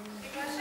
Because